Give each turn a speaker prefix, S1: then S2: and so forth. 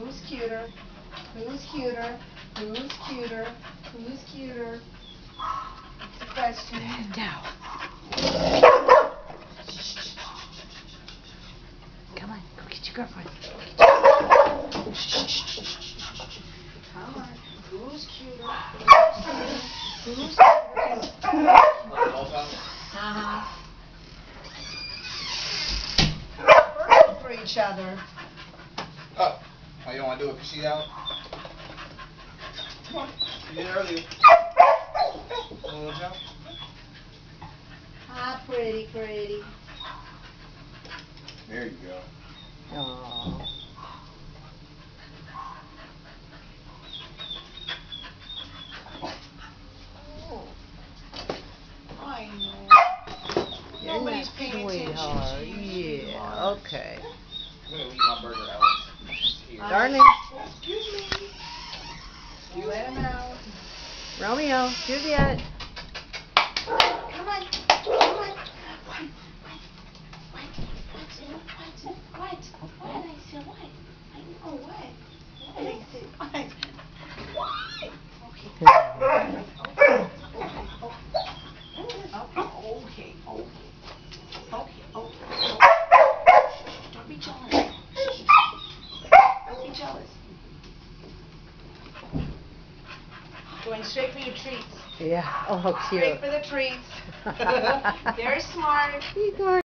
S1: Who's cuter? Who's cuter? Who's cuter? Who's cuter? That's the question.
S2: Now. Come on, go get your girlfriend.
S1: Come on. Who's cuter? Who's cuter? Who's cuter? Uh-huh. For each other.
S3: Oh, oh, you don't wanna do it 'cause she's out? Come on, you did it earlier. Little jump.
S1: Ah, pretty, pretty.
S3: There you go.
S2: Aww.
S1: I know.
S2: You're
S1: Nobody's
S2: not
S1: paying attention to you,
S2: Yeah, okay.
S3: I'm gonna eat my burger, Alex.
S2: Darling,
S1: Excuse me. You let him out.
S2: Romeo, Juliet.
S1: Come on, come on. What? What? What? What? What? What? I said what? I know what. What I said what? What? Okay. Okay. Okay. Okay. Okay. Okay. Don't be jealous. Don't be jealous. Going straight for your treats.
S2: Yeah, oh,
S1: Straight
S2: cute.
S1: Straight for the treats. Very smart.